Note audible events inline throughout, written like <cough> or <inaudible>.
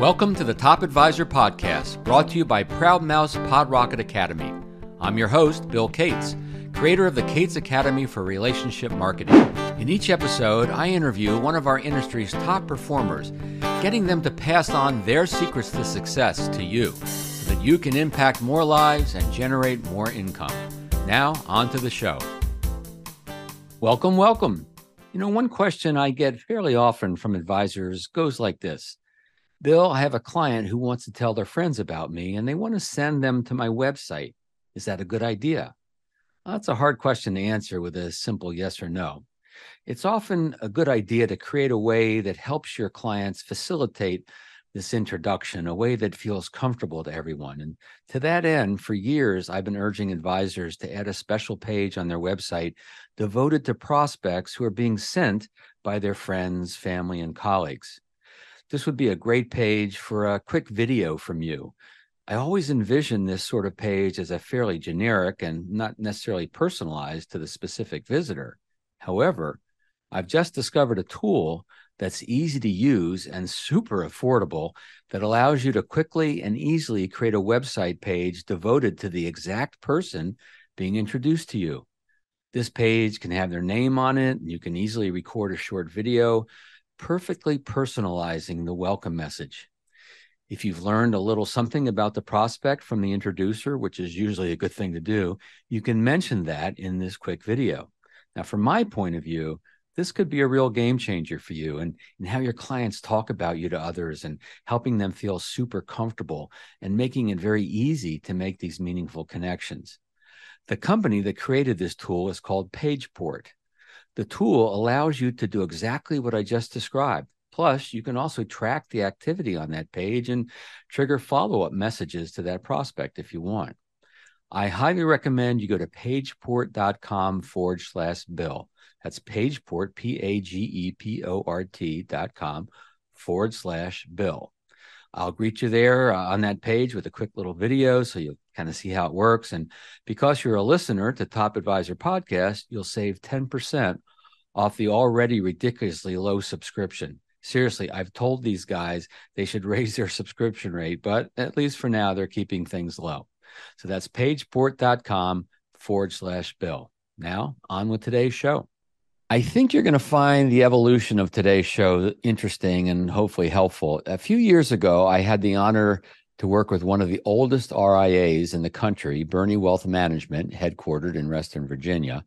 Welcome to the Top Advisor Podcast, brought to you by Proud Mouse Pod Rocket Academy. I'm your host, Bill Cates, creator of the Cates Academy for Relationship Marketing. In each episode, I interview one of our industry's top performers, getting them to pass on their secrets to success to you so that you can impact more lives and generate more income. Now, on to the show. Welcome, welcome. You know, one question I get fairly often from advisors goes like this Bill, I have a client who wants to tell their friends about me and they want to send them to my website. Is that a good idea? Well, that's a hard question to answer with a simple yes or no. It's often a good idea to create a way that helps your clients facilitate this introduction, a way that feels comfortable to everyone. And to that end, for years, I've been urging advisors to add a special page on their website devoted to prospects who are being sent by their friends, family, and colleagues. This would be a great page for a quick video from you. I always envision this sort of page as a fairly generic and not necessarily personalized to the specific visitor. However, I've just discovered a tool that's easy to use and super affordable that allows you to quickly and easily create a website page devoted to the exact person being introduced to you. This page can have their name on it, and you can easily record a short video, perfectly personalizing the welcome message. If you've learned a little something about the prospect from the introducer, which is usually a good thing to do, you can mention that in this quick video. Now, from my point of view, this could be a real game changer for you and, and how your clients talk about you to others and helping them feel super comfortable and making it very easy to make these meaningful connections. The company that created this tool is called Pageport. The tool allows you to do exactly what I just described. Plus, you can also track the activity on that page and trigger follow up messages to that prospect if you want. I highly recommend you go to pageport.com forward slash bill. That's pageport, P A G E P O R T dot com forward slash bill. I'll greet you there uh, on that page with a quick little video so you'll kind of see how it works. And because you're a listener to Top Advisor Podcast, you'll save 10% off the already ridiculously low subscription. Seriously, I've told these guys they should <laughs> raise their subscription rate, but at least for now, they're keeping things low. So that's pageport.com forward slash bill. Now, on with today's show. I think you're going to find the evolution of today's show interesting and hopefully helpful. A few years ago, I had the honor to work with one of the oldest RIAs in the country, Burney Wealth Management, headquartered in Reston, Virginia.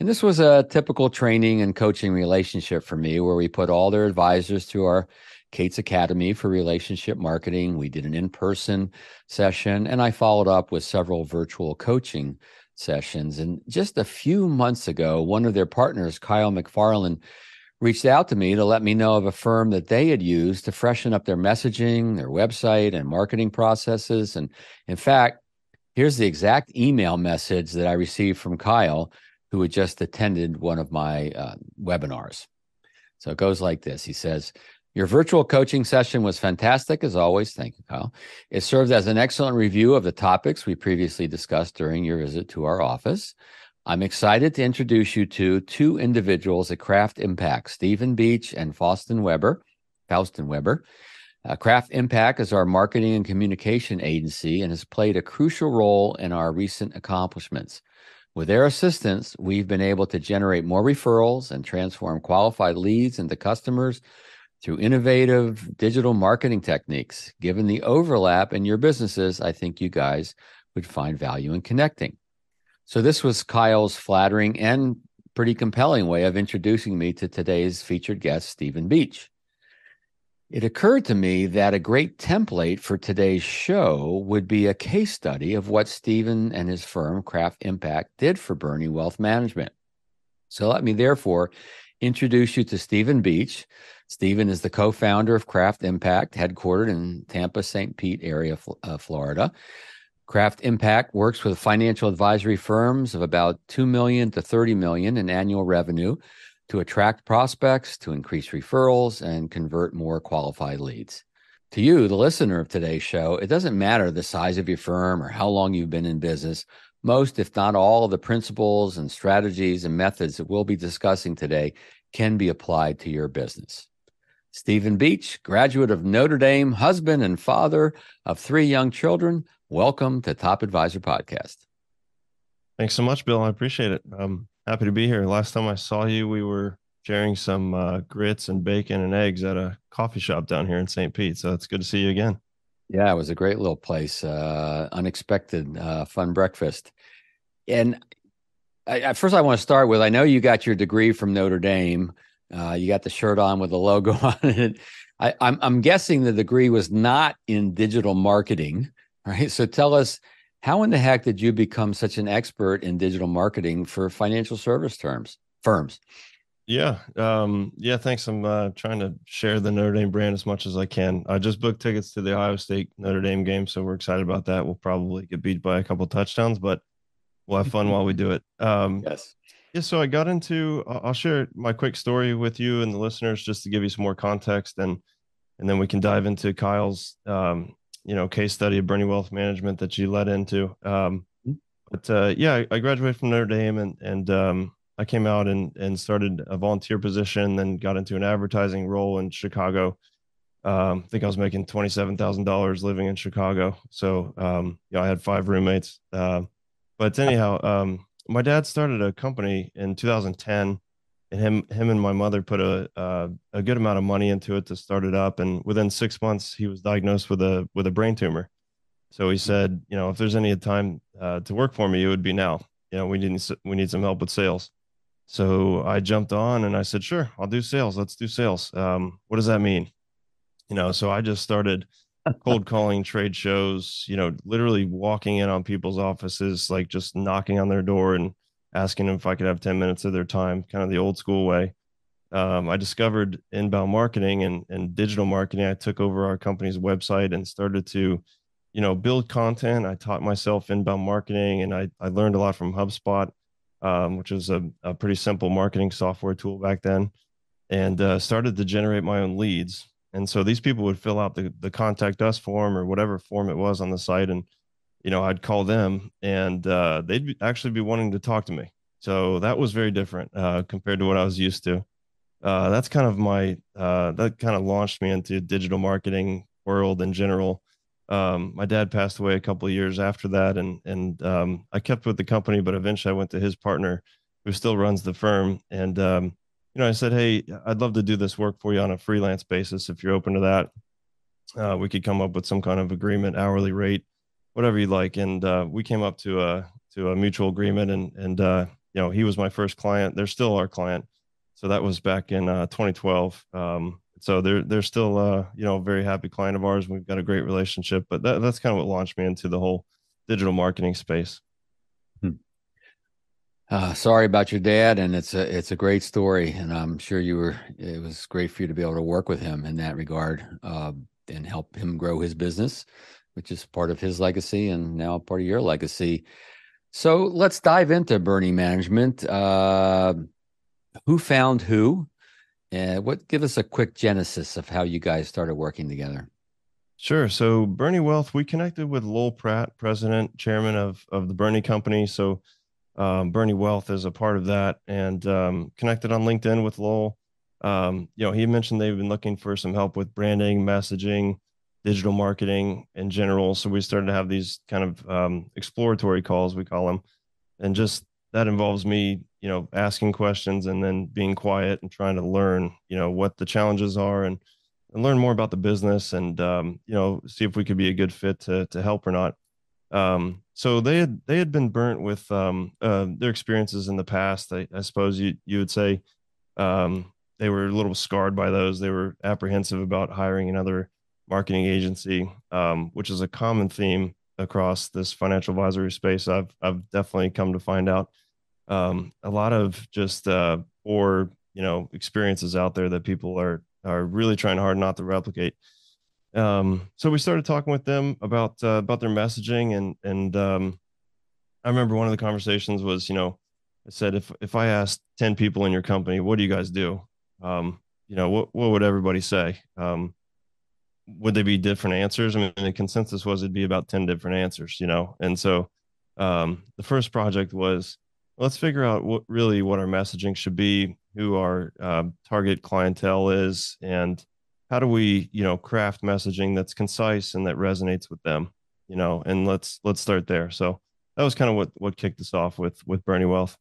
And this was a typical training and coaching relationship for me, where we put all their advisors through our Cates Academy for relationship marketing. We did an in person session, and I followed up with several virtual coaching sessions. And just a few months ago, one of their partners, Kyle McFarland, reached out to me to let me know of a firm that they had used to freshen up their messaging, their website, and marketing processes. And in fact, here's the exact email message that I received from Kyle, who had just attended one of my uh, webinars. So it goes like this He says, your virtual coaching session was fantastic as always. Thank you, Kyle. It served as an excellent review of the topics we previously discussed during your visit to our office. I'm excited to introduce you to two individuals at Craft Impact, Stephen Beach and Faustin Weber. Faustin Weber. Uh, Craft Impact is our marketing and communication agency and has played a crucial role in our recent accomplishments. With their assistance, we've been able to generate more referrals and transform qualified leads into customers through innovative digital marketing techniques. Given the overlap in your businesses, I think you guys would find value in connecting. So, this was Kyle's flattering and pretty compelling way of introducing me to today's featured guest, Stephen Beach. It occurred to me that a great template for today's show would be a case study of what Stephen and his firm, Craft Impact, did for Burney Wealth Management. So let me therefore introduce you to Stephen Beach. Stephen is the co founder of Craft Impact, headquartered in Tampa, St. Pete area, uh, Florida. Craft Impact works with financial advisory firms of about 2 million to 30 million in annual revenue to attract prospects, to increase referrals, and convert more qualified leads. To you, the listener of today's show, it doesn't matter the size of your firm or how long you've been in business. Most, if not all, of the principles and strategies and methods that we'll be discussing today can be applied to your business. Stephen Beach, graduate of Notre Dame, husband and father of three young children. Welcome to Top Advisor Podcast. Thanks so much, Bill. I appreciate it. I'm happy to be here. Last time I saw you, we were sharing some uh, grits and bacon and eggs at a coffee shop down here in St. Pete. So it's good to see you again. Yeah, it was a great little place. Uh, unexpected, uh, fun breakfast. And I, first, I want to start with I know you got your degree from Notre Dame. Uh, you got the shirt on with the logo <laughs> on it. I, I'm, I'm guessing the degree was not in digital marketing, right? So tell us, how in the heck did you become such an expert in digital marketing for financial service terms firms? Yeah, um, yeah. Thanks. I'm uh, trying to share the Notre Dame brand as much as I can. I just booked tickets to the Ohio State Notre Dame game, so we're excited about that. We'll probably get beat by a couple touchdowns, but we'll have fun while we do it. Um, yes. Yeah, so I got into. I'll share my quick story with you and the listeners just to give you some more context, and and then we can dive into Kyle's, um, you know, case study of Burney Wealth Management that you led into. Um, mm-hmm. but uh, yeah, I graduated from Notre Dame, and and um, I came out and and started a volunteer position, then got into an advertising role in Chicago. Um, I think I was making twenty seven thousand dollars living in Chicago. So um, yeah, I had five roommates. Uh, but anyhow, um, my dad started a company in 2010 and him him and my mother put a uh, a good amount of money into it to start it up and within 6 months he was diagnosed with a with a brain tumor. So he said you know if there's any time uh, to work for me it would be now. You know we need we need some help with sales. So i jumped on and i said sure i'll do sales. Let's do sales. Um, what does that mean? You know so i just started cold calling trade shows, you know, literally walking in on people's offices, like just knocking on their door and asking them if I could have 10 minutes of their time, kind of the old school way. Um, I discovered inbound marketing and, and digital marketing. I took over our company's website and started to, you know, build content. I taught myself inbound marketing and I, I learned a lot from HubSpot, um, which was a, a pretty simple marketing software tool back then, and uh, started to generate my own leads and so these people would fill out the, the contact us form or whatever form it was on the site. And, you know, I'd call them and uh, they'd be, actually be wanting to talk to me. So that was very different uh, compared to what I was used to. Uh, that's kind of my, uh, that kind of launched me into digital marketing world in general. Um, my dad passed away a couple years after that. And, and um, I kept with the company, but eventually I went to his partner who still runs the firm. And, um, you know, I said, Hey, I'd love to do this work for you on a freelance basis. If you're open to that, uh, we could come up with some kind of agreement, hourly rate, whatever you like. And uh, we came up to a, to a mutual agreement and, and, uh, you know, he was my first client. They're still our client. So that was back in uh, 2012. Um, so they're, they're still, uh, you know, a very happy client of ours. We've got a great relationship, but that, that's kind of what launched me into the whole digital marketing space. Uh, sorry about your dad, and it's a it's a great story, and I'm sure you were. It was great for you to be able to work with him in that regard uh, and help him grow his business, which is part of his legacy and now part of your legacy. So let's dive into Burney Management. Uh, who found who? And what? Give us a quick genesis of how you guys started working together. Sure. So Burney Wealth, we connected with Lowell Pratt, president, chairman of of the Burney Company. So um, Burney Wealth is a part of that, and um, connected on LinkedIn with Lowell. Um, you know, he mentioned they've been looking for some help with branding, messaging, digital marketing in general. So we started to have these kind of um, exploratory calls, we call them, and just that involves me, you know, asking questions and then being quiet and trying to learn, you know, what the challenges are and, and learn more about the business and um, you know see if we could be a good fit to to help or not. Um, so they had they had been burnt with um, uh, their experiences in the past. I, I suppose you you would say um, they were a little scarred by those. They were apprehensive about hiring another marketing agency, um, which is a common theme across this financial advisory space. I've I've definitely come to find out um, a lot of just uh, you know experiences out there that people are are really trying hard not to replicate. Um, so we started talking with them about uh, about their messaging, and and um, I remember one of the conversations was, you know, I said if if I asked ten people in your company, what do you guys do? Um, you know, what what would everybody say? Um, would they be different answers? I mean, the consensus was it'd be about ten different answers, you know. And so um, the first project was let's figure out what really what our messaging should be, who our uh, target clientele is, and how do we you know craft messaging that's concise and that resonates with them you know? And let's let's start there. So that was kind of what what kicked us off with with burney wealth.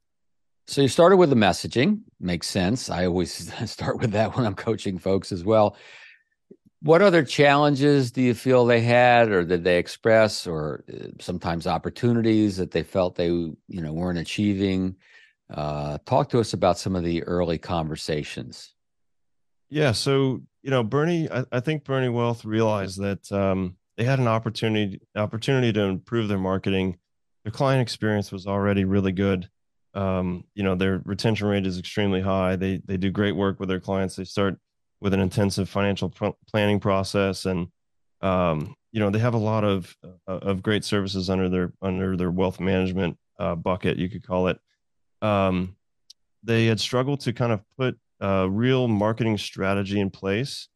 So you started with the messaging. Makes sense. I always <laughs> start with that when i'm coaching folks as well what other challenges do you feel they had or did they express or uh, sometimes opportunities that they felt they you know weren't achieving? Uh, talk to us about some of the early conversations. Yeah so you know burney i, I think burney wealth realized that um, they had an opportunity opportunity to improve their marketing. Their client experience was already really good. Um, you know their retention rate is extremely high. They they do great work with their clients. They start with an intensive financial pr- planning process and um, you know they have a lot of uh, of great services under their under their wealth management uh, bucket you could call it. Um, they had struggled to kind of put a real marketing strategy in place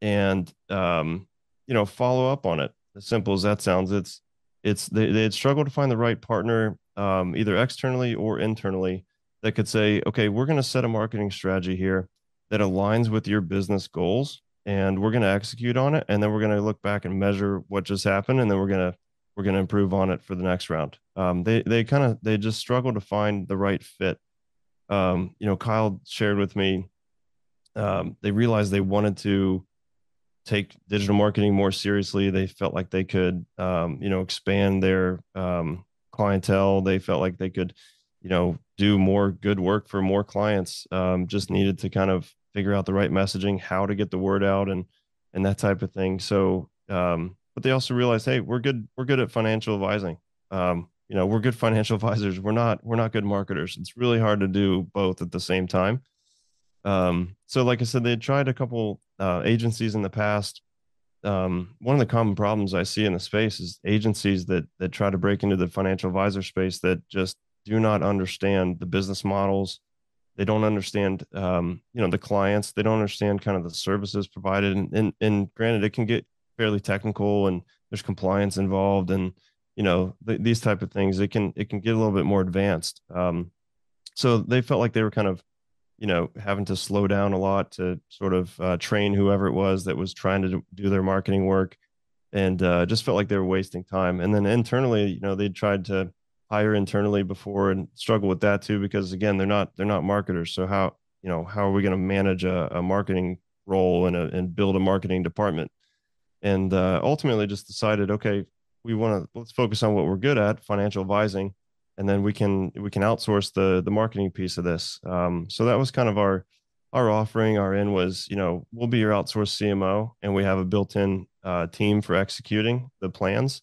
and um, you know follow up on it. As simple as that sounds it's it's they, they had struggled to find the right partner um, either externally or internally that could say okay we're going to set a marketing strategy here that aligns with your business goals and we're going to execute on it and then we're going to look back and measure what just happened and then we're going to we're going to improve on it for the next round. Um, they they kind of they just struggle to find the right fit. Um, you know kyle shared with me um, they realized they wanted to take digital marketing more seriously. They felt like they could um, you know expand their um, clientele. They felt like they could you know do more good work for more clients um, just needed to kind of figure out the right messaging, how to get the word out, and and that type of thing. So, um, but they also realize, hey, we're good. We're good at financial advising. Um, you know, we're good financial <laughs> advisors. We're not. We're not good marketers. It's really hard to do both at the same time. Um, so, like I said, they tried a couple uh, agencies in the past. Um, one of the common problems I see in the space is agencies that that try to break into the financial advisor space that just do not understand the business models they don't understand um, you know the clients they don't understand kind of the services provided and, and, and granted it can get fairly technical and there's compliance involved and you know th- these type of things it can it can get a little bit more advanced um, so they felt like they were kind of you know having to slow down a lot to sort of uh, train whoever it was that was trying to do their marketing work and uh, just felt like they were wasting time and then internally you know they tried to hire internally before and struggle with that too because again they're not they're not marketers. So how you know how are we going to manage a, a, marketing role and, a, and build a marketing department? And uh, ultimately just decided okay we want to let's focus on what we're good at financial advising and then we can we can outsource the the marketing piece of this. Um, so that was kind of our our offering. Our in was you know we'll be your outsourced cmo and we have a built-in uh, team for executing the plans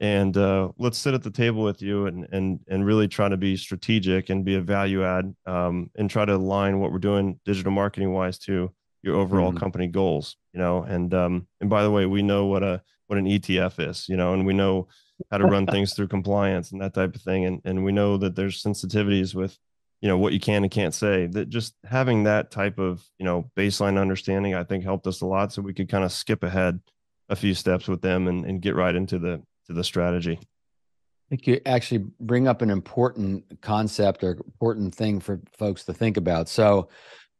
and uh, let's sit at the table with you and and and really try to be strategic and be a value add um, and try to align what we're doing digital marketing wise to your overall mm-hmm. company goals you know? And um and by the way we know what a what an etf is you know? And we know how to run things through compliance and that type of thing. And and we know that there's sensitivities with you know what you can and can't say. That just having that type of you know baseline understanding i think helped us a lot. So we could kind of skip ahead a few steps with them and, and get right into the to the strategy. I think you actually bring up an important concept or important thing for folks to think about. So,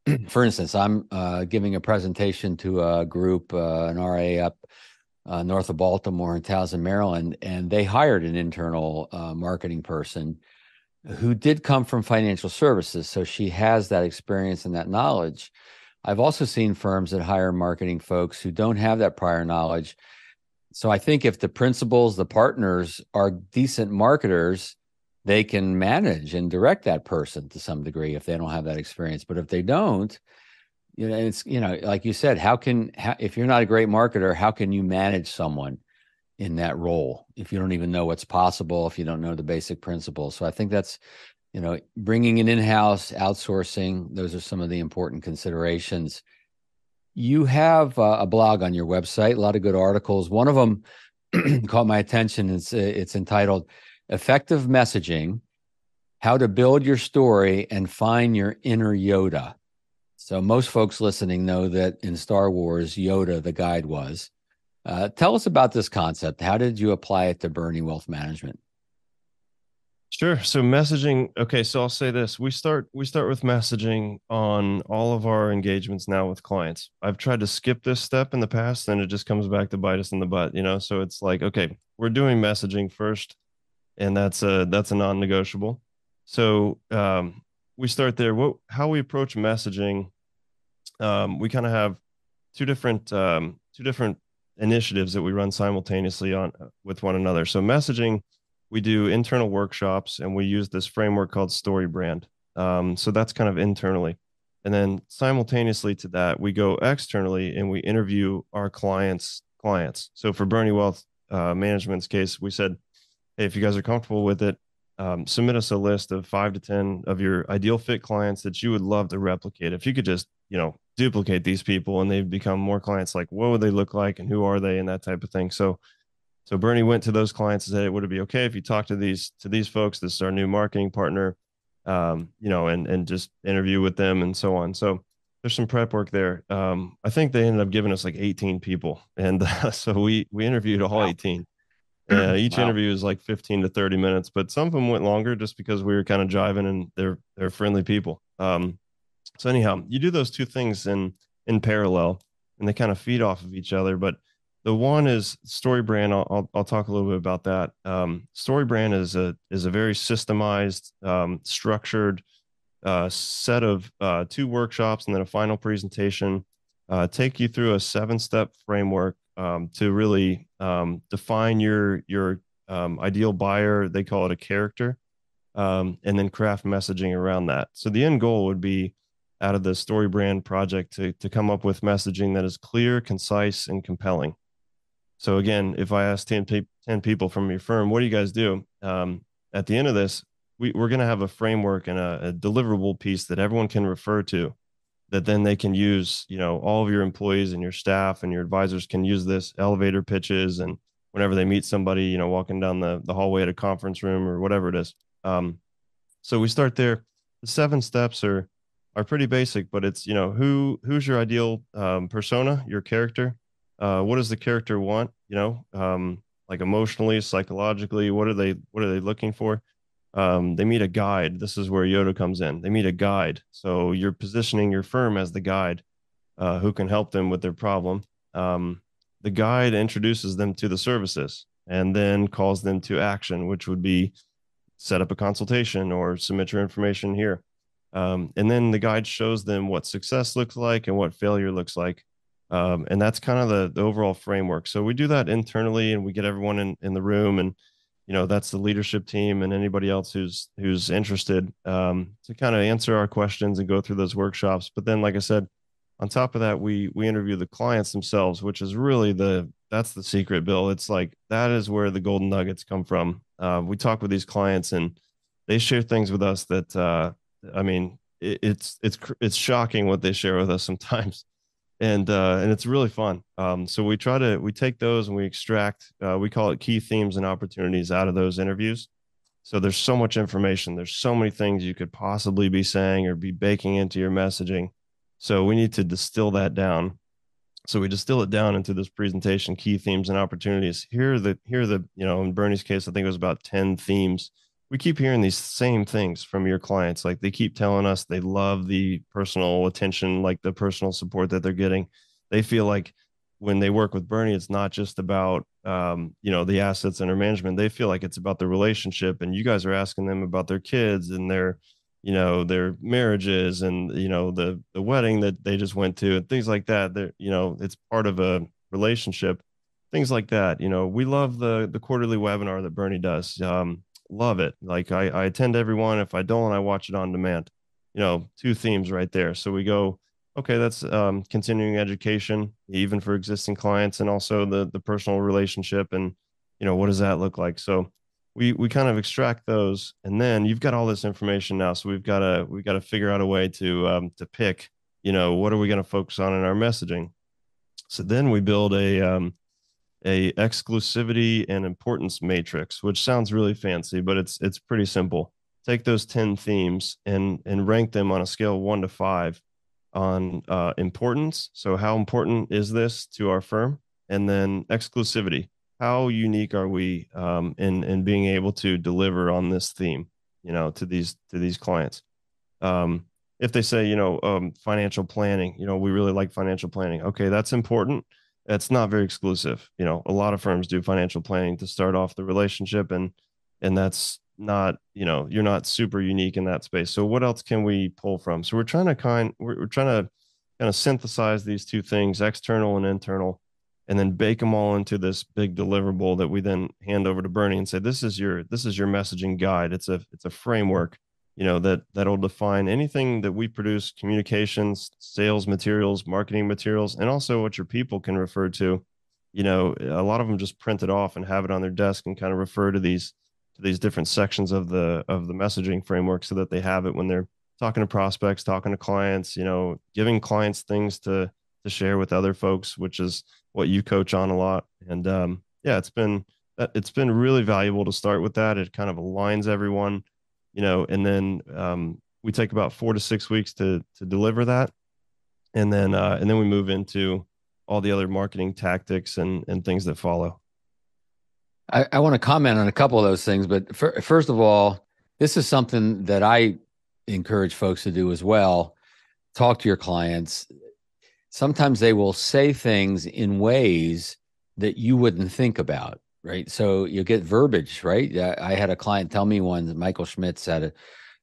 <clears throat> for instance, I'm uh, giving a presentation to a group, uh, an RA up uh, north of Baltimore in Towson, Maryland, and they hired an internal uh, marketing person who did come from financial services. So she has that experience and that knowledge. I've also seen firms that hire marketing folks who don't have that prior knowledge so I think if the principals, the partners are decent marketers, they can manage and direct that person to some degree if they don't have that experience. But if they don't, you know, it's you know, like you said, how can how, if you're not a great marketer, how can you manage someone in that role if you don't even know what's possible, if you don't know the basic principles? So I think that's you know, bringing it in house, outsourcing. Those are some of the important considerations you have a blog on your website, a lot of good articles. One of them <clears throat> caught my attention. It's uh, it's entitled "Effective Messaging: How to Build Your Story and Find Your Inner Yoda." So most folks listening know that in Star Wars, Yoda the guide was. Uh, tell us about this concept. How did you apply it to Burney Wealth Management? Sure. So messaging. Okay. So I'll say this: we start we start with messaging on all of our engagements now with clients. I've tried to skip this step in the past, and it just comes back to bite us in the butt. You know. So it's like, okay, we're doing messaging first, and that's a that's a non-negotiable. So um, we start there. What how we approach messaging? Um, we kind of have two different um, two different initiatives that we run simultaneously on with one another. So messaging we do internal workshops and we use this framework called story brand um, so that's kind of internally. And then simultaneously to that we go externally and we interview our clients clients. So for burney wealth uh, management's case we said hey if you guys are comfortable with it um, submit us a list of five to ten of your ideal fit clients that you would love to replicate. If you could just you know duplicate these people and they've become more clients like what would they look like and who are they and that type of thing? So so Burney went to those clients and said, it "Would it be okay if you talk to these to these folks? This is our new marketing partner, um, you know, and and just interview with them and so on." So there's some prep work there. Um, I think they ended up giving us like 18 people, and uh, <laughs> so we we interviewed all wow. 18. <clears throat> Uh, each wow. interview is like 15 to 30 minutes, but some of them went longer just because we were kind of driving and they're they're friendly people. Um, so anyhow, you do those two things in in parallel, and they kind of feed off of each other, but the one is story brand I'll, I'll, I'll, talk a little bit about that. Um, story brand is a is a very systemized um, structured uh, set of uh, two workshops and then a final presentation uh, take you through a seven step framework um, to really um, define your your um, ideal buyer. They call it a character um, and then craft messaging around that. So the end goal would be out of the story brand project to, to come up with messaging that is clear concise and compelling so again, if I ask 10, pe- 10 people from your firm, what do you guys do? Um, at the end of this, we, we're going to have a framework and a, a, deliverable piece that everyone can refer to that then they can use, you know, all of your employees and your staff and your advisors can use this elevator pitches and whenever they meet somebody, you know, walking down the, the hallway at a conference room or whatever it is. Um, so we start there. The seven steps are, are pretty basic, but it's, you know, who, who's your ideal um, persona, your character, uh, what does the character want you know um, like emotionally psychologically what are they what are they looking for? Um, they meet a guide. This is where yoda comes in. They meet a guide. So you're positioning your firm as the guide uh, who can help them with their problem. Um, the guide introduces them to the services and then calls them to action which would be set up a consultation or submit your information here. Um, and then the guide shows them what success looks like and what failure looks like um, and that's kind of the, the overall framework. So we do that internally, and we get everyone in in the room, and you know that's the leadership team and anybody else who's who's interested um, to kind of answer our questions and go through those workshops. But then, like I said, on top of that, we we interview the clients themselves, which is really the that's the secret, Bill. It's like that is where the golden nuggets come from. Uh, we talk with these clients, and they share things with us that uh, I mean, it, it's it's it's shocking what they share with us sometimes and uh, and it's really fun. Um, so we try to we take those and we extract uh, we call it key themes and opportunities out of those interviews. So there's so much information. There's so many things you could possibly be saying or be baking into your messaging. So we need to distill that down. So we distill it down into this presentation, key themes and opportunities. Here are the here are the you know in Burney's case, I think it was about ten themes we keep hearing these same things from your clients. Like they keep telling us they love the personal attention, like the personal support that they're getting. They feel like when they work with Burney, it's not just about um, you know the assets under management. They feel like it's about the relationship, and you guys are asking them about their kids and their you know their marriages and you know the the wedding that they just went to and things like that. They're you know it's part of a relationship. Things like that. You know, we love the the quarterly webinar that Burney does. Um, love it. Like I, I attend everyone. If I don't, I watch it on demand. You know, two themes right there. So we go, okay, that's um, continuing education, even for existing clients, and also the the personal relationship, and you know, what does that look like? So we we kind of extract those, and then you've got all this information now. So we've got to we've got to figure out a way to um, to pick. You know, what are we going to focus on in our messaging? So then we build a um, a exclusivity and importance matrix, which sounds really fancy, but it's it's pretty simple. Take those 10 themes and and rank them on a scale one to five on uh, importance. So how important is this to our firm? And then exclusivity. how unique are we um, in in being able to deliver on this theme, you know, to these to these clients. Um, if they say, you know, um, financial planning, you know, we really like financial planning. Okay, that's important. It's not very exclusive. You know, a lot of firms do financial planning to start off the relationship, and and that's not, you know, you're not super unique in that space. So what else can we pull from? So we're trying to kind, we're, we're trying to kind of synthesize these two things, external and internal, and then bake them all into this big deliverable that we then hand over to Burney and say, this is your this is your messaging guide. It's a it's a framework you know that that'll define anything that we produce communications sales materials marketing materials and also what your people can refer to. You know a lot of them just print it off and have it on their desk and kind of refer to these to these different sections of the of the messaging framework so that they have it when they're talking to prospects talking to clients you know giving clients things to to share with other folks which is what you coach on a lot. And um yeah it's been it's been really valuable to start with that. It kind of aligns everyone you know, and then um, we take about four to six weeks to to deliver that, and then uh, and then we move into all the other marketing tactics and and things that follow. I, I want to comment on a couple of those things, but for, first of all, this is something that I encourage folks to do as well. Talk to your clients. Sometimes they will say things in ways that you wouldn't think about right? So you get verbiage, right? I had a client tell me one, Michael Schmitz at a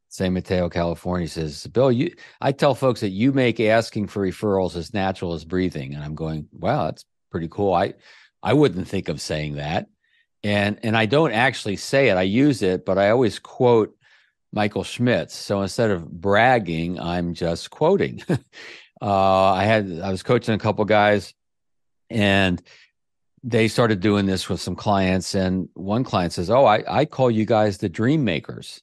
San Mateo, California, says, Bill, you I tell folks that you make asking for referrals as natural as breathing. And I'm going, wow, that's pretty cool. I I wouldn't think of saying that. And and I don't actually say it. I use it, but I always quote Michael Schmitz. So instead of bragging, I'm just quoting. <laughs> uh, I had I was coaching a couple guys and they started doing this with some clients and one client says oh i, I call you guys the dream makers.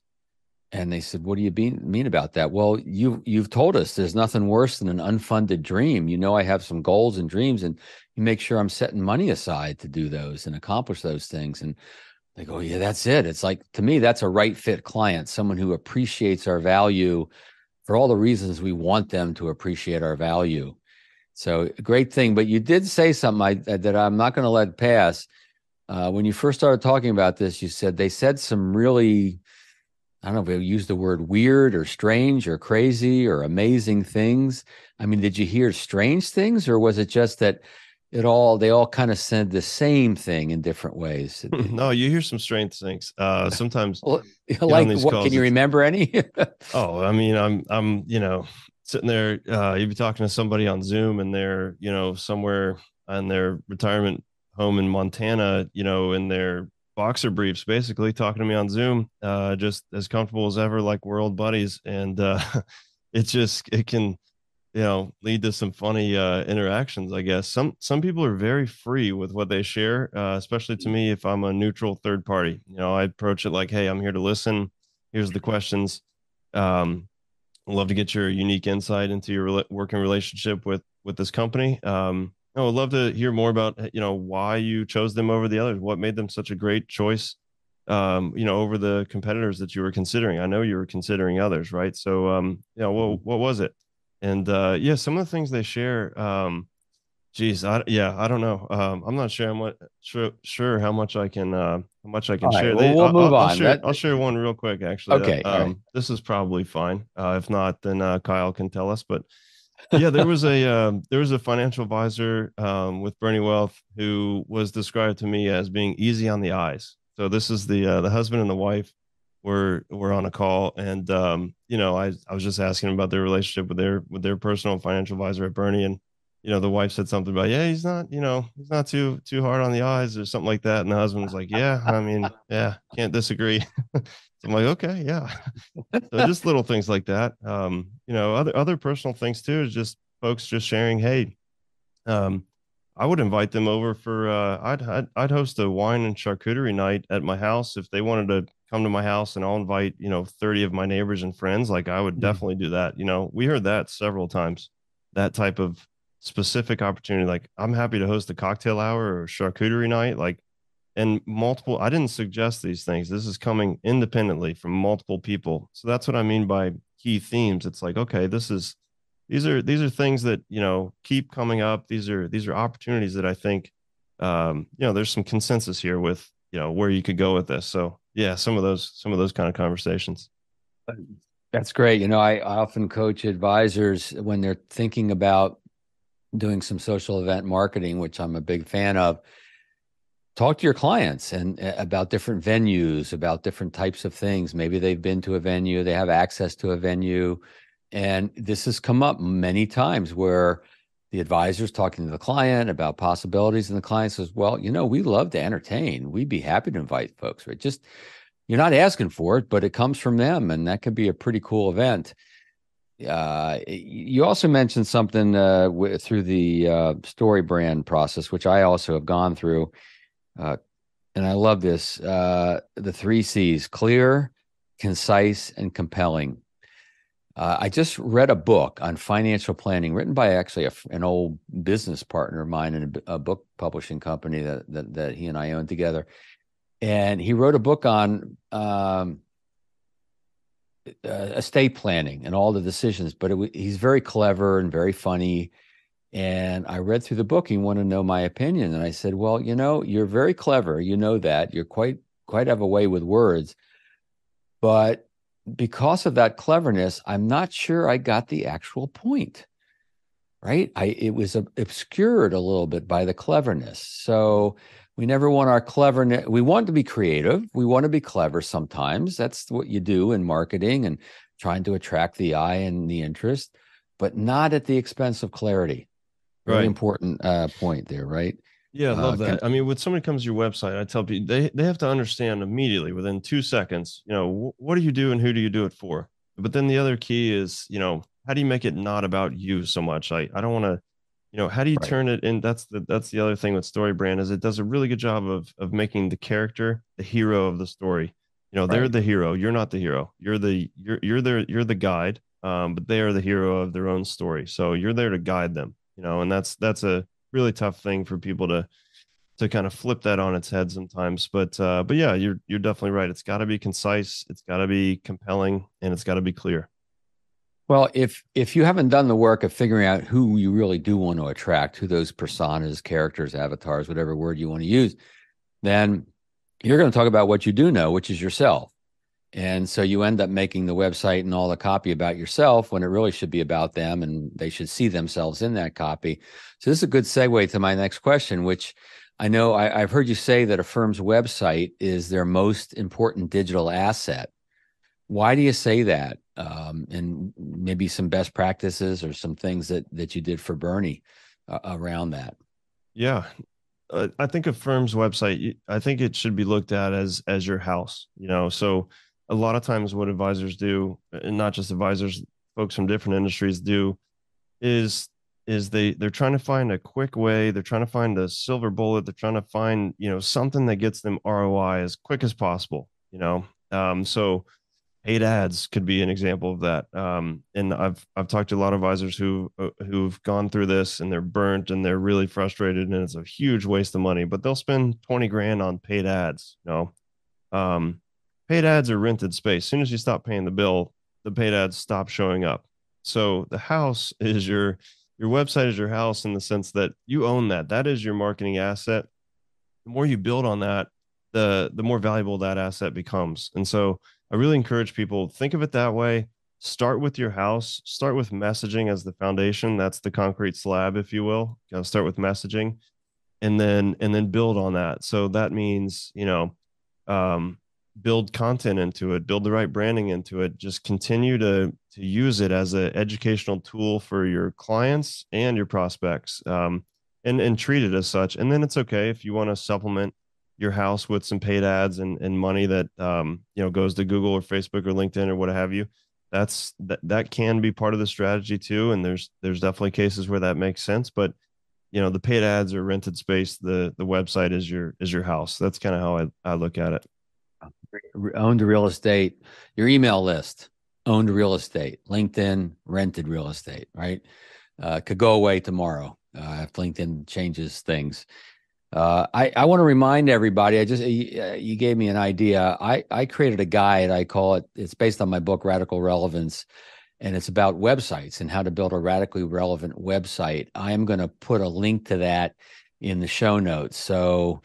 And they said what do you mean, mean about that? Well you you've told us there's nothing worse than an unfunded dream. You know i have some goals and dreams and you make sure i'm setting money aside to do those and accomplish those things. And they go yeah that's it. It's like to me that's a right fit client someone who appreciates our value for all the reasons we want them to appreciate our value so great thing. But you did say something I, that I'm not going to let pass. Uh, when you first started talking about this, you said they said some really, I don't know if they used the word weird or strange or crazy or amazing things. I mean, did you hear strange things or was it just that it all they all kind of said the same thing in different ways <laughs> no you hear some strange things uh <laughs> sometimes <laughs> like what, can you remember any oh i mean i'm i'm you know sitting there, uh, you'd be talking to somebody on Zoom and they're, you know, somewhere on their retirement home in Montana, you know, in their boxer briefs, basically talking to me on Zoom, uh, just as comfortable as ever, like we're old buddies. And uh, <laughs> it just, it can, you know, lead to some funny uh, interactions, I guess. Some some people are very free with what they share, uh, especially to me if I'm a neutral third party. You know, I approach it like, hey, I'm here to listen. Here's the questions. Um, I'd love to get your unique insight into your working relationship with with this company. Um, I would love to hear more about you know why you chose them over the others. What made them such a great choice? Um, you know, over the competitors that you were considering. I know you were considering others, right? So, um, you know, what what was it? And uh, yeah, some of the things they share. Um, Geez, I, yeah, I don't know. Um, I'm not sure how much sure, sure how much I can uh, how much I can all share. Right, well, we'll I'll, move I'll, on. Share, that... I'll share one real quick. Actually, okay. Um, right. This is probably fine. Uh, if not, then uh, Kyle can tell us. But yeah, there was a uh, <laughs> there was a financial advisor um, with Burney Wealth who was described to me as being easy on the eyes. So this is the uh, the husband and the wife were were on a call, and um, you know, I I was just asking about their relationship with their with their personal financial advisor at Burney, and you know, the wife said something about, yeah, he's not, you know, he's not too too hard on the eyes or something like that. And the husband's like, yeah, I mean, <laughs> yeah, can't disagree. <laughs> so I'm like, okay, yeah. <laughs> so just little things like that. Um, you know, other other personal things too is just folks just sharing, hey, um, I would invite them over for uh, I'd, I'd I'd host a wine and charcuterie night at my house if they wanted to come to my house and I'll invite, you know, 30 of my neighbors and friends. Like I would mm-hmm. definitely do that. You know, we heard that several times. That type of specific opportunity like i'm happy to host a cocktail hour or charcuterie night like and multiple i didn't suggest these things this is coming independently from multiple people so that's what i mean by key themes it's like okay this is these are these are things that you know keep coming up these are these are opportunities that i think um, you know, there's some consensus here with you know where you could go with this. So yeah, some of those some of those kind of conversations. That's great. You know, I, I often coach advisors when they're thinking about doing some social event marketing, which I'm a big fan of. Talk to your clients and uh, about different venues, about different types of things. Maybe they've been to a venue, they have access to a venue. And this has come up many times where the advisor's talking to the client about possibilities, and the client says, Well, you know, we love to entertain. We'd be happy to invite folks, right? Just you're not asking for it, but it comes from them, and that could be a pretty cool event. Uh, you also mentioned something uh, w- through the uh, story brand process, which I also have gone through, uh, and I love this. Uh, the three C's: clear, concise, and compelling. Uh, I just read a book on financial planning written by actually a, an old business partner of mine in a, a, book publishing company that, that, that he and I own together. And he wrote a book on um, uh, estate planning and all the decisions. But it, he's very clever and very funny. And I read through the book. He wanted to know my opinion, and I said, "Well, you know, you're very clever. You know that. You're quite quite have a way with words, but." because of that cleverness, I'm not sure I got the actual point. Right? I it was obscured a little bit by the cleverness. So we never want our cleverness. We want to be creative. We want to be clever sometimes. That's what you do in marketing and trying to attract the eye and the interest, but not at the expense of clarity. Very right. important uh, point there, right? Yeah, I love uh, that. I mean, when somebody comes to your website, I tell people they, they have to understand immediately within two seconds, you know, what do you do and who do you do it for? But then the other key is, you know, how do you make it not about you so much? I, I don't want to, you know, how do you right. turn it in? That's the that's the other thing with story brand is it does a really good job of of making the character the hero of the story. You know, right. they're the hero. You're not the hero. You're the you're you're the you're the guide. Um, but they are the hero of their own story. So you're there to guide them, you know, and that's that's a really tough thing for people to to kind of flip that on its head sometimes. But uh, but yeah, you're you're definitely right. It's got to be concise, it's got to be compelling, and it's got to be clear. Well, if if you haven't done the work of figuring out who you really do want to attract, who those personas, characters, avatars, whatever word you want to use, then you're going to talk about what you do know, which is yourself. And so you end up making the website and all the copy about yourself when it really should be about them and they should see themselves in that copy. So this is a good segue to my next question, which I know I, have heard you say that a firm's website is their most important digital asset. Why do you say that? Um, and maybe some best practices or some things that that you did for Burney uh, around that. Yeah, uh, I think a firm's website. I think it should be looked at as as your house. You know, so a lot of times what advisors do, and not just advisors, folks from different industries do, is is they they're trying to find a quick way. They're trying to find a silver bullet. They're trying to find you know something that gets them ROI as quick as possible. You know, um, so paid ads could be an example of that. Um, and I've I've talked to a lot of advisors who uh, who've gone through this and they're burnt and they're really frustrated and it's a huge waste of money. But they'll spend twenty grand on paid ads. You know, um, paid ads are rented space. As soon as you stop paying the bill, the paid ads stop showing up. So the house <laughs> is your your website is your house in the sense that you own that. That is your marketing asset. The more you build on that, the the more valuable that asset becomes. And so I really encourage people think of it that way. Start with your house. Start with messaging as the foundation. That's the concrete slab, if you will. You know, start with messaging, and then and then build on that. So that means you know um, build content into it build the right branding into it just continue to to use it as an educational tool for your clients and your prospects um, and and treat it as such and then it's okay if you want to supplement your house with some paid ads and, and money that um, you know goes to google or facebook or linkedin or what have you that's that, that can be part of the strategy too and there's there's definitely cases where that makes sense but you know the paid ads or rented space the the website is your is your house that's kind of how I, I look at it owned real estate, your email list, owned real estate, LinkedIn, rented real estate, right? Uh, could go away tomorrow uh, if LinkedIn changes things. Uh, I, I want to remind everybody. I just you, uh, you, gave me an idea. I I created a guide. I call it. It's based on my book Radical Relevance, and it's about websites and how to build a radically relevant website. I am going to put a link to that in the show notes. So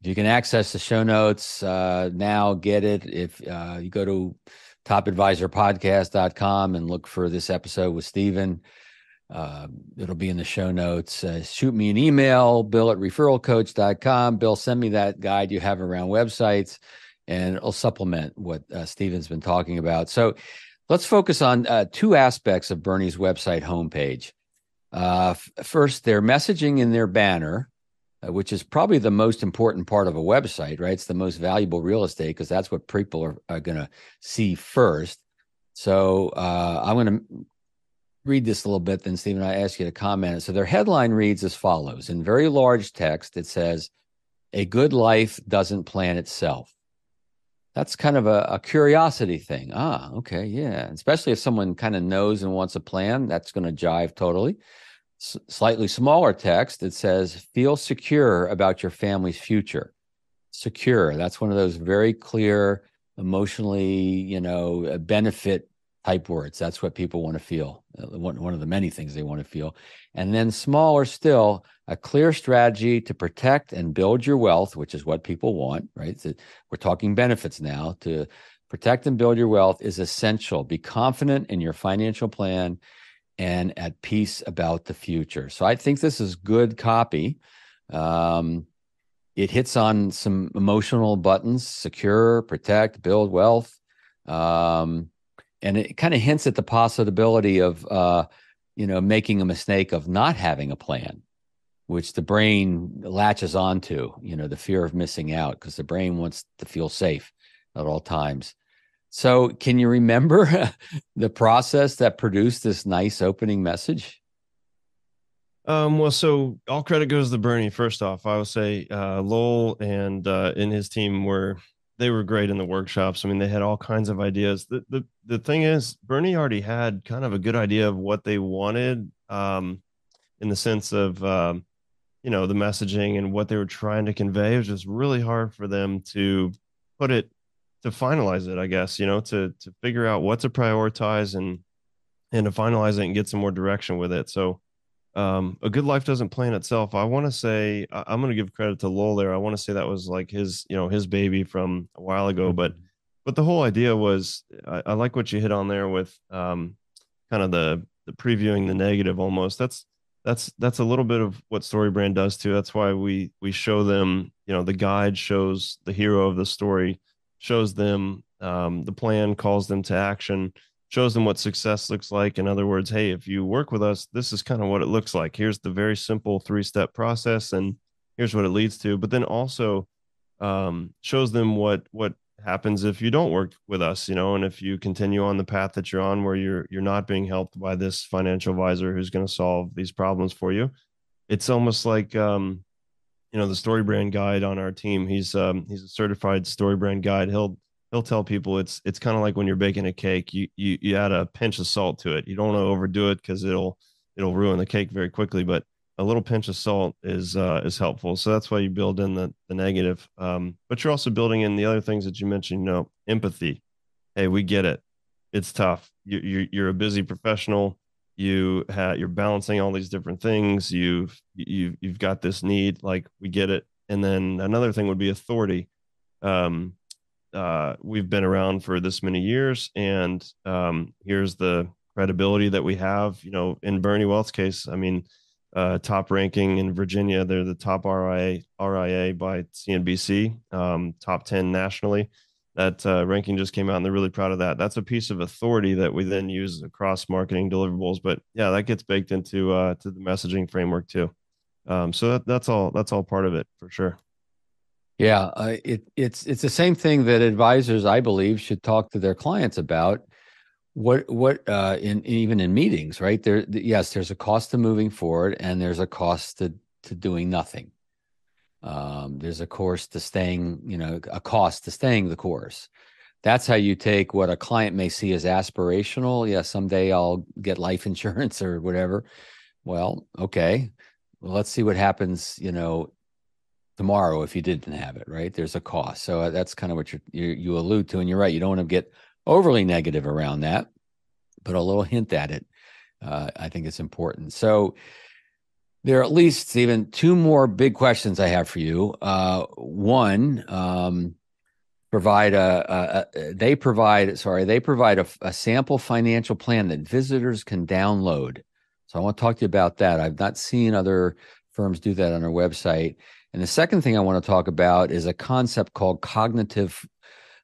if you can access the show notes uh, now, get it. If uh, you go to topadvisorpodcast.com and look for this episode with Stephen, uh, it'll be in the show notes. Uh, shoot me an email, bill at referralcoach.com. Bill, send me that guide you have around websites and it'll supplement what uh, Stephen's been talking about. So let's focus on uh, two aspects of Burney's website homepage. Uh, f- first, their messaging in their banner, uh, which is probably the most important part of a website, right? It's the most valuable real estate because that's what people are, are going to see first. So uh, I'm going to read this a little bit, then Stephen, I ask you to comment. So their headline reads as follows in very large text. It says, "A good life doesn't plan itself." That's kind of a, a curiosity thing. Ah, okay, yeah. Especially if someone kind of knows and wants a plan, that's going to jive totally. S- slightly smaller text. It says, "Feel secure about your family's future." Secure. That's one of those very clear, emotionally, you know, benefit type words. That's what people want to feel. Uh, one, one of the many things they want to feel. And then smaller still, a clear strategy to protect and build your wealth, which is what people want, right? So we're talking benefits now. To protect and build your wealth is essential. Be confident in your financial plan and at peace about the future. So I think this is good copy. Um, it hits on some emotional buttons secure, protect, build wealth. Um, and it kind of hints at the possibility of uh, you know making a mistake of not having a plan which the brain latches onto you know the fear of missing out because the brain wants to feel safe at all times so can you remember <laughs> the process that produced this nice opening message um, well, so all credit goes to Burney. First off, I would say uh, Lowell and uh, and his team were they were great in the workshops. I mean, they had all kinds of ideas. The the the thing is, Burney already had kind of a good idea of what they wanted, um, in the sense of um, you know the messaging and what they were trying to convey. It was just really hard for them to put it to finalize it. I guess you know to to figure out what to prioritize and and to finalize it and get some more direction with it. So um, a good life doesn't plan itself. I want to say I, am going to give credit to Lowell there. I want to say that was like his, you know, his baby from a while ago. But mm-hmm. but the whole idea was I, I like what you hit on there with um, kind of the the previewing the negative almost. That's that's that's a little bit of what StoryBrand does too. That's why we we show them, you know, the guide shows the hero of the story, shows them um, the plan, calls them to action shows them what success looks like. In other words, hey, if you work with us, this is kind of what it looks like. Here's the very simple three step process, and here's what it leads to. But then also um, shows them what what happens if you don't work with us, you know, and if you continue on the path that you're on, where you're you're not being helped by this financial advisor who's going to solve these problems for you. It's almost like um, you know the StoryBrand guide on our team. He's um, he's a certified StoryBrand guide. He'll he'll tell people it's it's kind of like when you're baking a cake you you you add a pinch of salt to it. You don't want to overdo it because it'll it'll ruin the cake very quickly but a little pinch of salt is uh, is helpful. So that's why you build in the the negative um, but you're also building in the other things that you mentioned you know empathy. Hey we get it. It's tough. You, you you're a busy professional. You have you're balancing all these different things. You've you've you've got this need. Like we get it. And then another thing would be authority. Um uh, we've been around for this many years, and um, here's the credibility that we have. You know, in Burney Wealth's case, I mean, uh, top ranking in Virginia, they're the top RIA RIA by CNBC, um, top ten nationally. That uh, ranking just came out, and they're really proud of that. That's a piece of authority that we then use across marketing deliverables. But yeah, that gets baked into uh, to the messaging framework too. Um, so that, that's all. That's all part of it for sure. Yeah, uh, it, it's it's the same thing that advisors, I believe, should talk to their clients about. What what uh, in even in meetings, right? There, yes, there's a cost to moving forward, and there's a cost to to doing nothing. Um, there's a course to staying, you know, a cost to staying the course. That's how you take what a client may see as aspirational. Yeah, someday I'll get life <laughs> insurance or whatever. Well, okay. Well, let's see what happens, you know, tomorrow if you didn't have it, right? There's a cost. So uh, that's kind of what you you allude to, and you're right. You don't want to get overly negative around that, but a little hint at it, uh, I think it's important. So There are at least even two more big questions I have for you. Uh, one, um, provide a, a, a, they provide sorry they provide a, a sample financial plan that visitors can download. So I want to talk to you about that. I've not seen other firms do that on their website. And the second thing I want to talk about is a concept called cognitive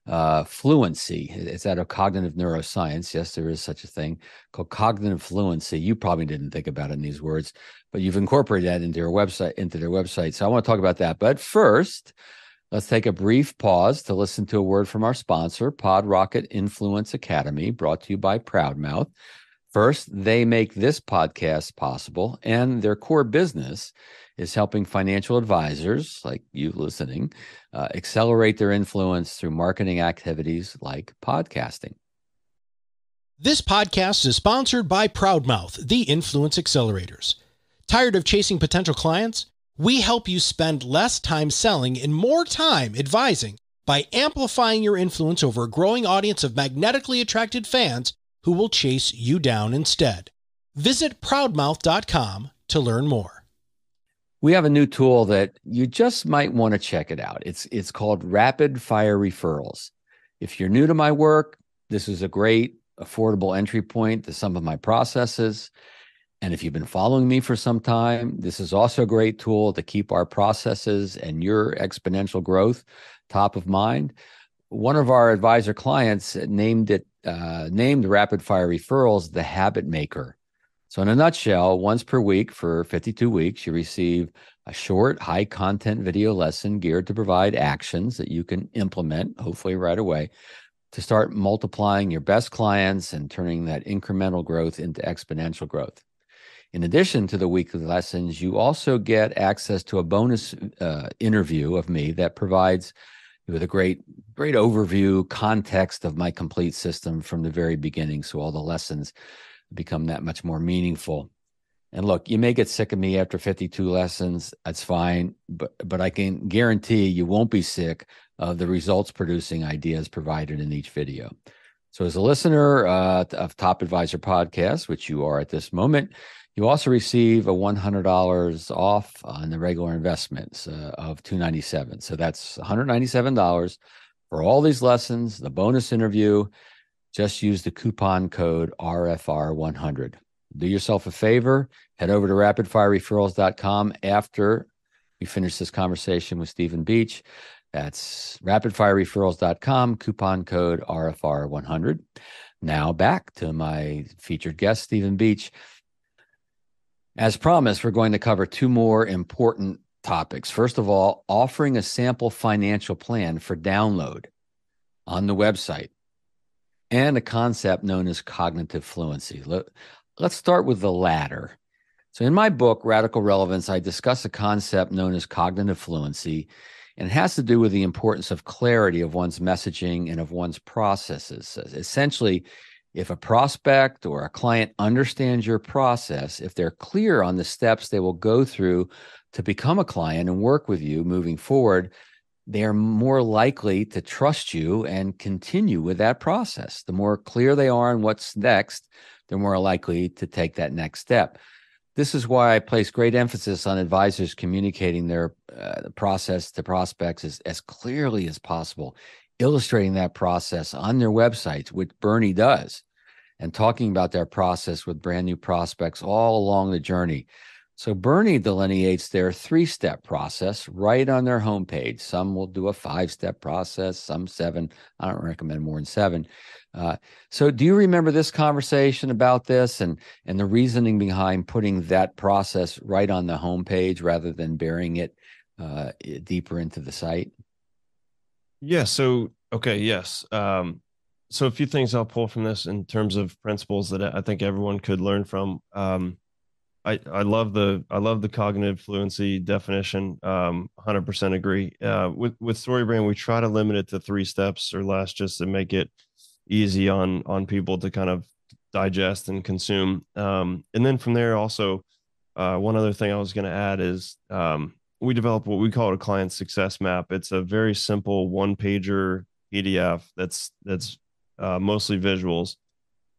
uh, fluency. It's out of cognitive neuroscience. Yes, there is such a thing called cognitive fluency. You probably didn't think about it in these words, but you've incorporated that into your website, into their website. So I want to talk about that. But first, let's take a brief pause to listen to a word from our sponsor, Pod Rocket Influence Academy, brought to you by Proudmouth. First, they make this podcast possible, and their core business is helping financial advisors like you listening uh, accelerate their influence through marketing activities like podcasting. This podcast is sponsored by Proudmouth, the Influence Accelerators. Tired of chasing potential clients? We help you spend less time selling and more time advising by amplifying your influence over a growing audience of magnetically attracted fans who will chase you down instead. Visit proudmouth.com to learn more we have a new tool that you just might want to check it out. It's it's called Rapid Fire Referrals. If you're new to my work, this is a great affordable entry point to some of my processes. And if you've been following me for some time, this is also a great tool to keep our processes and your exponential growth top of mind. One of our advisor clients named it uh, named Rapid Fire Referrals the Habit Maker so, in a nutshell, once per week for 52 weeks, you receive a short, high content video lesson geared to provide actions that you can implement, hopefully right away, to start multiplying your best clients and turning that incremental growth into exponential growth. In addition to the weekly lessons, you also get access to a bonus uh, interview of me that provides you with a great, great overview, context of my complete system from the very beginning. So all the lessons become that much more meaningful. And look, you may get sick of me after 52 lessons. That's fine, but but I can guarantee you won't be sick of the results producing ideas provided in each video. So, as a listener uh, of Top Advisor Podcast, which you are at this moment, you also receive a $100 off on the regular investments uh, of 297. So that's $197 for all these lessons, the bonus interview, just use the coupon code RFR100. Do yourself a favor, head over to rapidfirereferrals.com after we finish this conversation with Stephen Beach. That's rapidfirereferrals.com, coupon code RFR100. Now back to my featured guest, Stephen Beach. As promised, we're going to cover two more important topics. First of all, offering a sample financial plan for download on the website and a concept known as cognitive fluency. Let, us start with the latter. So, in my book, Radical Relevance, I discuss a concept known as cognitive fluency, and it has to do with the importance of clarity of one's messaging and of one's processes. Essentially, if a prospect or a client understands your process, if they're clear on the steps they will go through to become a client and work with you moving forward, they are more likely to trust you and continue with that process. The more clear they are on what's next, they're more likely to take that next step. This is why I place great emphasis on advisors communicating their uh, process to prospects as, as clearly as possible, illustrating that process on their websites, which Burney does, and talking about their process with brand new prospects all along the journey. So Burney delineates their three step process right on their homepage. Some will do a five step process, some seven. I don't recommend more than seven. Uh, so do you remember this conversation about this and and the reasoning behind putting that process right on the homepage rather than burying it uh, deeper into the site? Yeah. So okay. Yes. Um, so a few things I'll pull from this in terms of principles that I think everyone could learn from. Um, I, I love the I love the cognitive fluency definition. Um, 100% agree. Uh, with with StoryBrand, we try to limit it to three steps or less, just to make it easy on on people to kind of digest and consume. Um, and then from there, also uh, one other thing I was going to add is um, we develop what we call a client success map. It's a very simple one pager PDF that's that's uh, mostly visuals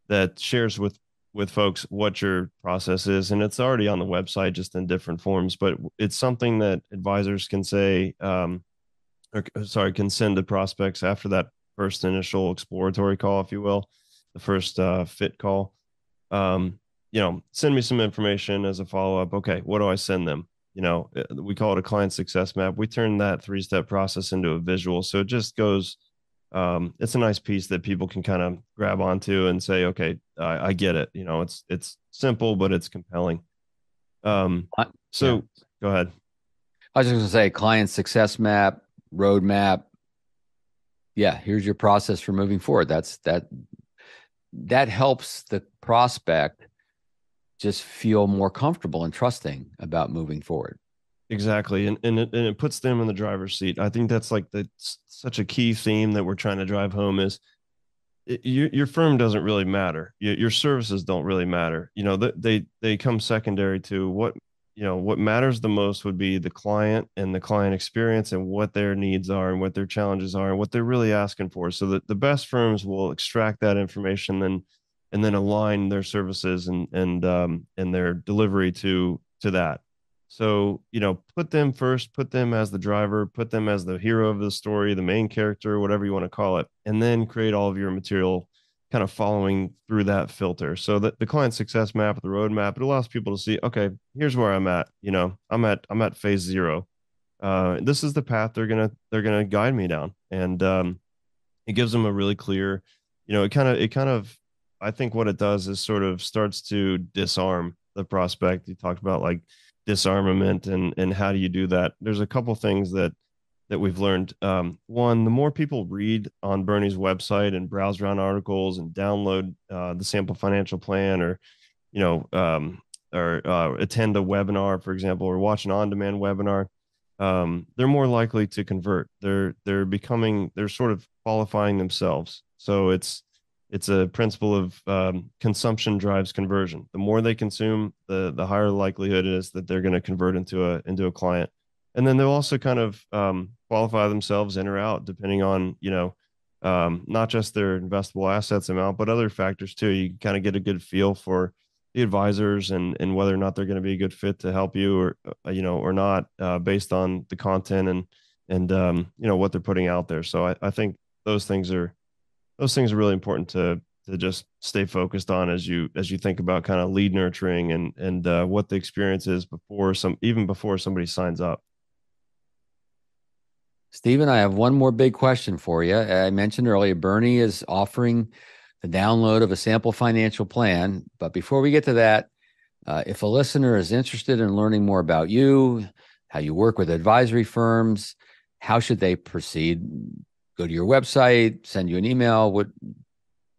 that shares with with folks what your process is, and it's already on the website, just in different forms. But it's something that advisors can say, um, or sorry, can send to prospects after that first initial exploratory call, if you will, the first uh, fit call. Um, you know, send me some information as a follow up. Okay, what do I send them? You know, uh, we call it a client success map. We turn that three step process into a visual, so it just goes um, it's a nice piece that people can kind of grab onto and say, okay, I, I, get it. You know, it's it's simple, but it's compelling. Um, so yeah. go ahead. I was just going to say, client success map, roadmap. Yeah, here's your process for moving forward. That's that. That helps the prospect just feel more comfortable and trusting about moving forward. Exactly, and and it, and it puts them in the driver's seat. I think that's like the such a key theme that we're trying to drive home is it, your your firm doesn't really matter. Your, your services don't really matter. You know, they they come secondary to what you know what matters the most would be the client and the client experience and what their needs are and what their challenges are and what they're really asking for. So that the best firms will extract that information then and then align their services and and um, and their delivery to to that so, you know, put them first, put them as the driver, put them as the hero of the story, the main character, whatever you want to call it, and then create all of your material kind of following through that filter. So that the client success map, the roadmap, it allows people to see, okay, here's where I'm at. You know, I'm at I'm at phase zero. Uh, this is the path they're gonna they're gonna guide me down, and um, it gives them a really clear, you know, it kind of it kind of I think what it does is sort of starts to disarm the prospect. You talked about like disarmament and and how do you do that? There's a couple things that that we've learned. Um, one the more people read on burney's website and browse around articles and download uh, the sample financial plan or you know um, or uh, attend a webinar for example or watch an on-demand webinar um, they're more likely to convert. They're they're becoming they're sort of qualifying themselves. So it's it's a principle of um, consumption drives conversion. The more they consume, the the higher likelihood is that they're going to convert into a into a client. And then they'll also kind of um, qualify themselves in or out, depending on you know um, not just their investable assets amount, but other factors too. You kind of get a good feel for the advisors and and whether or not they're going to be a good fit to help you or uh, you know or not uh, based on the content and and um, you know what they're putting out there. So I, I think those things are those things are really important to to just stay focused on as you as you think about kind of lead nurturing and and uh, what the experience is before some even before somebody signs up. Stephen, I have one more big question for you. I mentioned earlier, Burney is offering the download of a sample financial plan. But before we get to that, uh, if a listener is interested in learning more about you, how you work with advisory firms, how should they proceed? Go to your website, send you an email? What,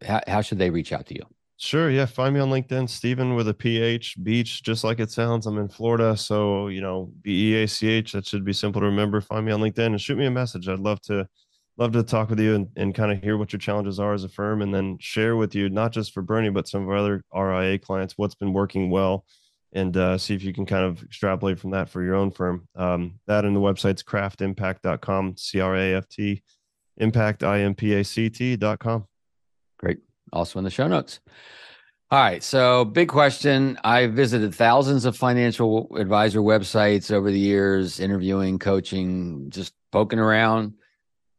how, how should they reach out to you? Sure. Yeah. Find me on LinkedIn, Stephen with a PH, beach, just like it sounds. I'm in Florida. So, you know, B E A C H, that should be simple to remember. Find me on LinkedIn and shoot me a message. I'd love to, love to talk with you and, and kind of hear what your challenges are as a firm and then share with you, not just for Burney, but some of our other RIA clients, what's been working well and uh, see if you can kind of extrapolate from that for your own firm. Um, that and the website's craftimpact.com, C R A F T impactimpact.com. Great. Also in the show notes. All right. So, big question. I visited thousands of financial advisor websites over the years, interviewing, coaching, just poking around.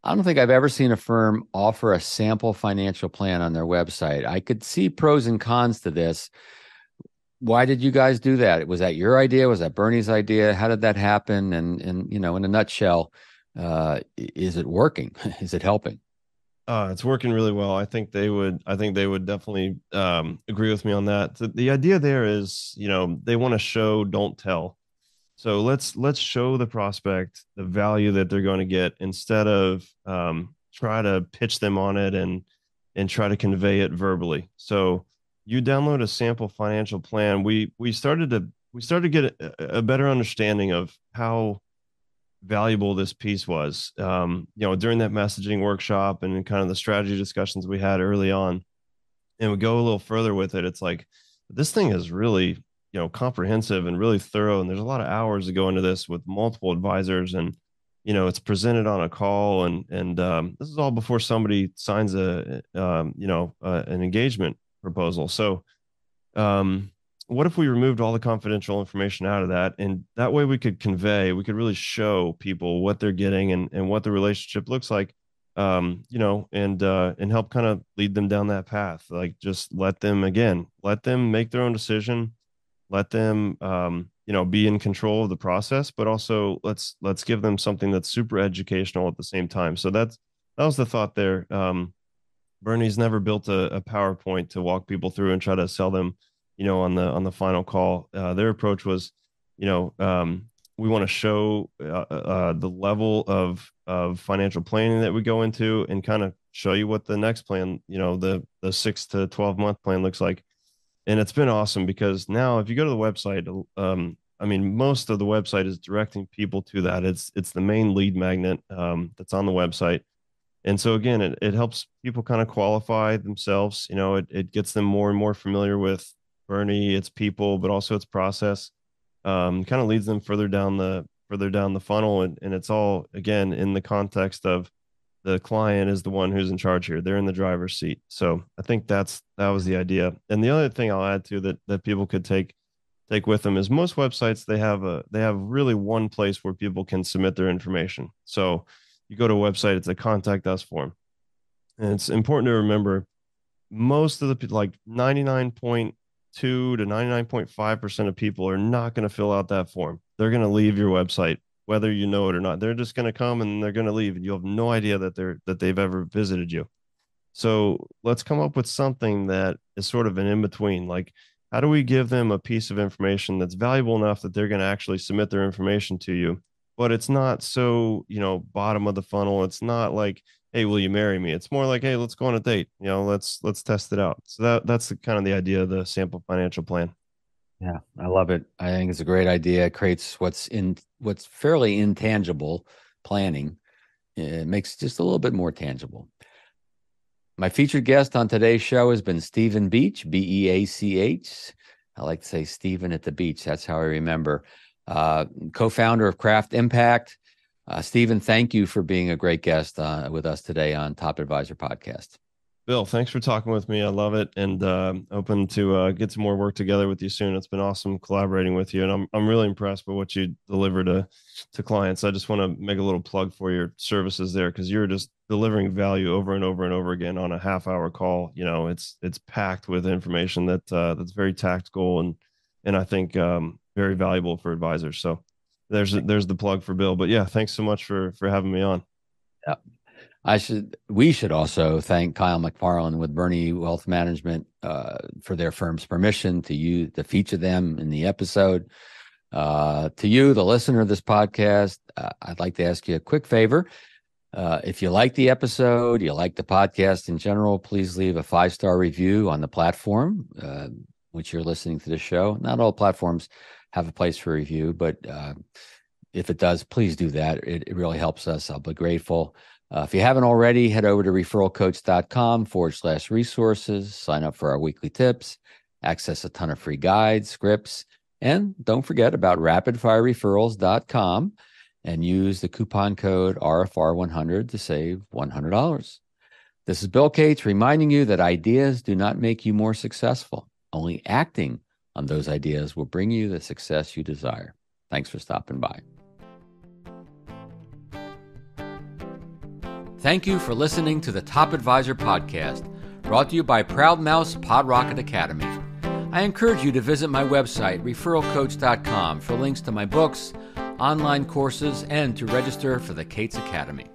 I don't think I've ever seen a firm offer a sample financial plan on their website. I could see pros and cons to this. Why did you guys do that? Was that your idea? Was that Burney's idea? How did that happen? And and you know, in a nutshell, uh, is it working? <laughs> is it helping? Uh, it's working really well. I think they would. I think they would definitely um, agree with me on that. The, the idea there is, you know, they want to show, don't tell. So let's let's show the prospect the value that they're going to get instead of um, try to pitch them on it and and try to convey it verbally. So you download a sample financial plan. We we started to we started to get a, a better understanding of how valuable this piece was. Um, you know, during that messaging workshop and kind of the strategy discussions we had early on, and we go a little further with it. It's like this thing is really you know comprehensive and really thorough, and there's a lot of hours to go into this with multiple advisors, and you know it's presented on a call, and and um, this is all before somebody signs a um, you know uh, an engagement proposal. So um, what if we removed all the confidential information out of that? And that way we could convey we could really show people what they're getting and, and what the relationship looks like um, you know and uh, and help kind of lead them down that path. Like just let them again let them make their own decision. Let them um, you know be in control of the process but also let's let's give them something that's super educational at the same time. So that's that was the thought there. Um, burney's never built a, a powerpoint to walk people through and try to sell them you know, on the on the final call. Uh, their approach was, you know, um, we want to show uh, uh, the level of of financial planning that we go into, and kind of show you what the next plan, you know, the the six to twelve month plan looks like. And it's been awesome because now, if you go to the website, um, I mean, most of the website is directing people to that. It's it's the main lead magnet um, that's on the website and so again it, it helps people kind of qualify themselves you know it, it gets them more and more familiar with Burney, its people, but also its process. Um, kind of leads them further down the further down the funnel, and, and it's all again in the context of the client is the one who's in charge here. They're in the driver's seat. So I think that's that was the idea. And the other thing I'll add to that that people could take take with them is most websites they have a they have really one place where people can submit their information. So you go to a website, it's a contact us form. And it's important to remember most of the like 99 point two to 99.5% of people are not going to fill out that form. They're going to leave your website, whether you know it or not. They're just going to come and they're going to leave, and you have no idea that they're that they've ever visited you. So let's come up with something that is sort of an in between. Like, how do we give them a piece of information that's valuable enough that they're going to actually submit their information to you? But it's not so, you know, bottom of the funnel. It's not like hey will you marry me? It's more like hey let's go on a date you know let's let's test it out. So that that's the, kind of the idea of the sample financial plan. Yeah i love it. I think it's a great idea. It creates what's in what's fairly intangible planning. It makes just a little bit more tangible. My featured guest on today's show has been Stephen Beach, B E A C H. I like to say Stephen at the beach. That's how I remember. Uh, co founder of Craft Impact, uh, Stephen, thank you for being a great guest uh, with us today on Top Advisor Podcast. Bill, thanks for talking with me. I love it, and uh, open to uh, get some more work together with you soon. It's been awesome collaborating with you, and I'm I'm really impressed by what you deliver to to clients. I just want to make a little plug for your services there because you're just delivering value over and over and over again on a half hour call. You know, it's it's packed with information that uh, that's very tactical and and I think um, very valuable for advisors. So there's there's the plug for Bill. But yeah, thanks so much for for having me on. Yeah. I should we should also thank Kyle McFarland with Burney Wealth Management uh, for their firm's permission to use to feature them in the episode. Uh, to you, the listener of this podcast, uh, I'd like to ask you a quick favor. Uh, if you like the episode, you like the podcast in general, please leave a five star review on the platform uh, which you're listening to the show. Not all platforms have a place for review, but uh, if it does, please do that. It, it really helps us. I'll be grateful. Uh, if you haven't already, head over to referralcoach.com forward slash resources, sign up for our weekly tips, access a ton of free guides, scripts, and don't forget about rapidfirereferrals.com and use the coupon code RFR100 to save $100. This is Bill Cates reminding you that ideas do not make you more successful. Only acting on those ideas will bring you the success you desire. Thanks for stopping by. Thank you for listening to the Top Advisor podcast, brought to you by Proudmouth Pod Rocket Academy. I encourage you to visit my website, referralcoach.com, for links to my books, online courses, and to register for the Cates Academy.